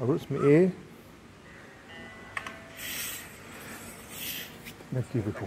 أقول اسمي إيه؟ ميرسي بكم